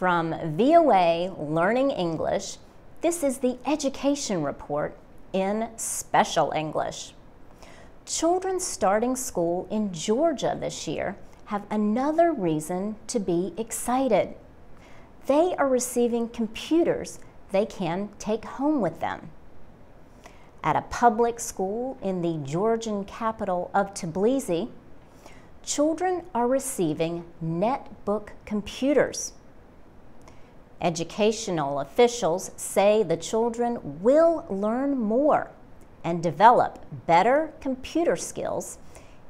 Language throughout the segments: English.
From VOA Learning English, this is the Education Report in Special English. Children starting school in Georgia this year have another reason to be excited. They are receiving computers they can take home with them. At a public school in the Georgian capital of Tbilisi, children are receiving netbook computers. Educational officials say the children will learn more and develop better computer skills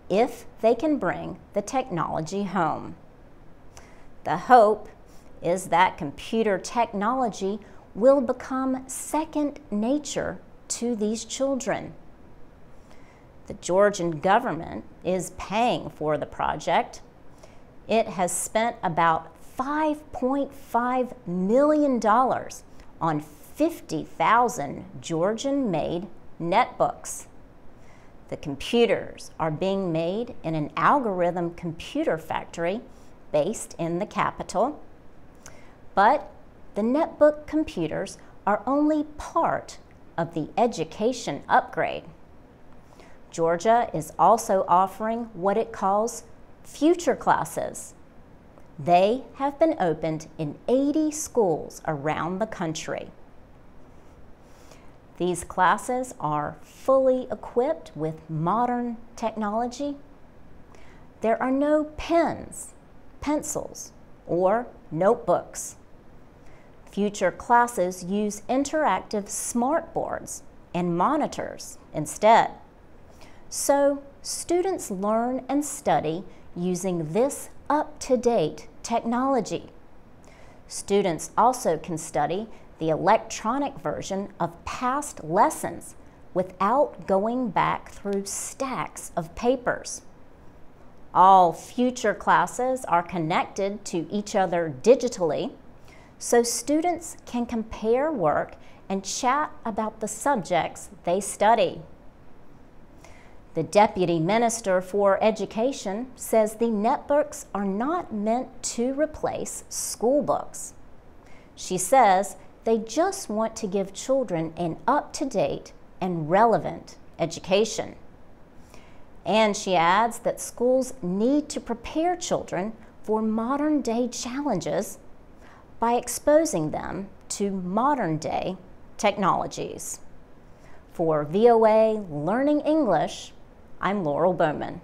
if they can bring the technology home. The hope is that computer technology will become second nature to these children. The Georgian government is paying for the project. It has spent about $5.5 million on 50,000 Georgian made netbooks. The computers are being made in an algorithm computer factory based in the capital. But the netbook computers are only part of the education upgrade. Georgia is also offering what it calls future classes. They have been opened in 80 schools around the country. These classes are fully equipped with modern technology. There are no pens, pencils, or notebooks. Future classes use interactive smartboards and monitors instead. So students learn and study using this up-to-date technology. Students also can study the electronic version of past lessons without going back through stacks of papers. All future classes are connected to each other digitally, so students can compare work and chat about the subjects they study. The Deputy Minister for Education says the netbooks are not meant to replace school books. She says they just want to give children an up-to-date and relevant education. And she adds that schools need to prepare children for modern day challenges by exposing them to modern day technologies. For VOA Learning English, I'm Laurel Bowman.